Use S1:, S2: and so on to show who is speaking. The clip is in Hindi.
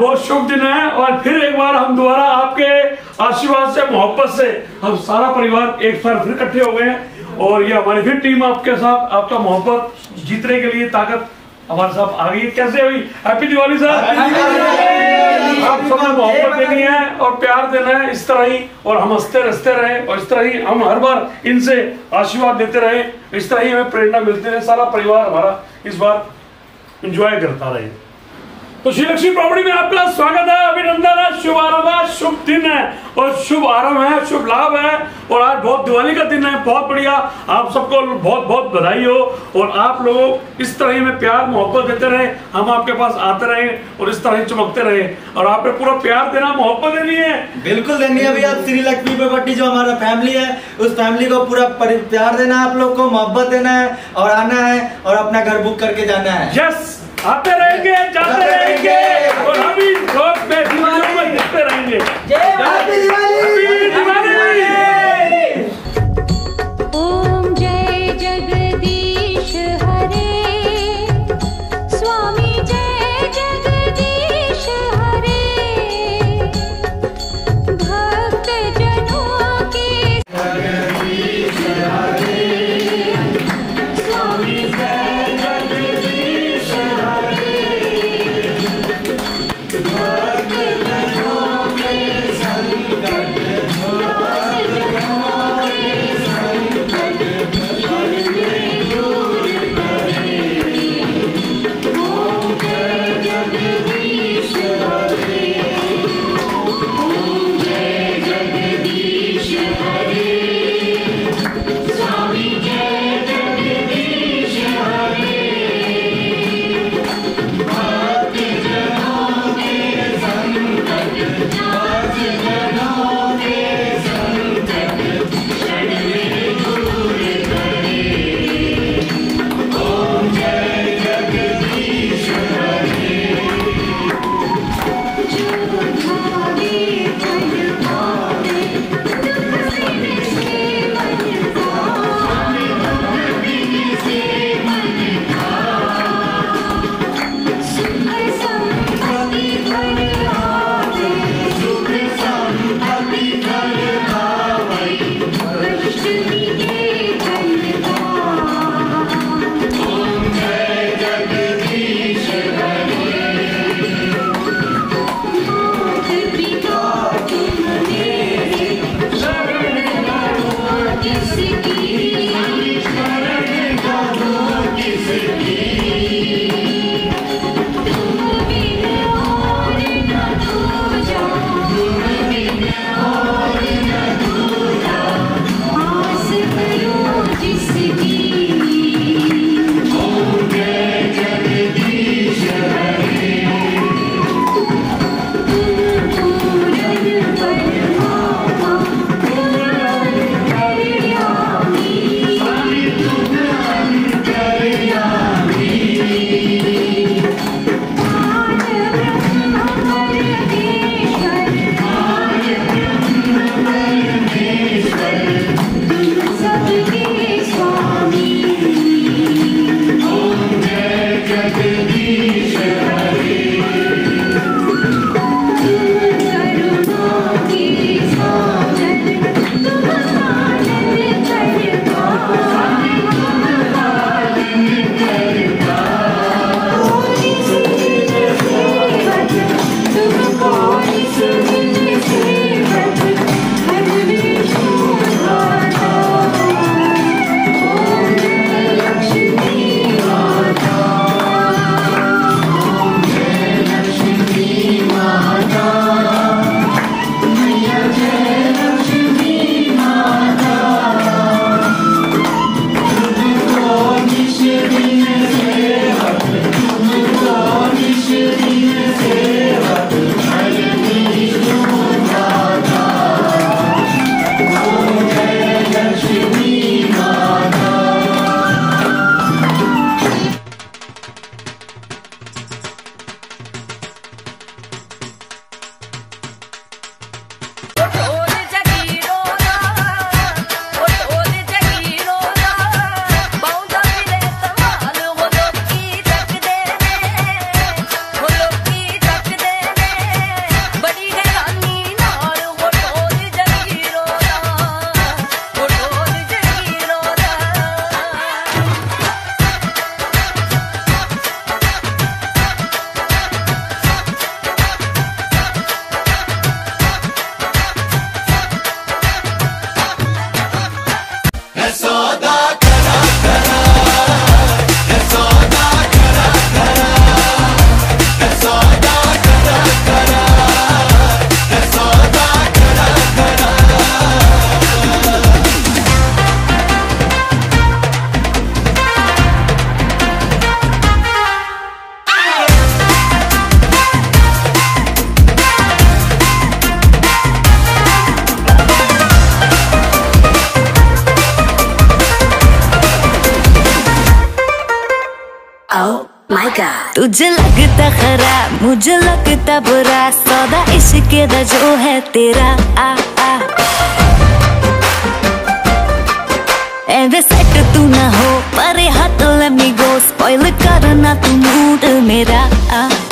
S1: बहुत शुभ दिन है और फिर एक बार हम दोबारा आपके आशीर्वाद से मोहब्बत से हम सारा परिवार एक साथ फिर इकट्ठे हो गए हैं और ये हमारी फिर टीम आपके साथ आपका मोहब्बत जीतने के लिए ताकत हमारे साथ आ गई कैसे हुई? हैप्पी दिवाली सर आप सबने मोहब्बत देनी है और प्यार देना है इस तरह ही और हम हँसते रसते रहे और इस तरह ही हम हर बार इनसे आशीर्वाद देते रहे। इस तरह ही हमें प्रेरणा मिलती रहे। सारा परिवार हमारा इस बार इंजॉय करता रहे। तो श्री लक्ष्मी प्रॉपर्टी में आपका स्वागत है अभिनंदन है शुभ आरंभ है शुभ दिन है और शुभ आरंभ है शुभ लाभ है और आज बहुत दिवाली का दिन है बहुत बढ़िया। आप सबको बहुत बहुत बधाई हो और आप लोग इस तरह में प्यार मोहब्बत देते रहे हम आपके पास आते रहे और इस तरह चमकते रहे और आपने पूरा प्यार देना मोहब्बत देनी है।
S2: बिल्कुल देनी है भैया श्री लक्ष्मी प्रॉपर्टी जो हमारा फैमिली है उस फैमिली को पूरा प्यार देना है आप लोग को मोहब्बत देना है और आना है और अपना घर बुक करके जाना है।
S1: यस आते रहेंगे जाते
S3: Hallelujah.
S4: झटका तुझे लगता खराब मुझे लगता बुरा। सौदा इश्क दा जो है तेरा। आ आ। सेट तू ना हो, परे हट लेट मी गो स्पॉइल करना तू मूड मेरा। आ।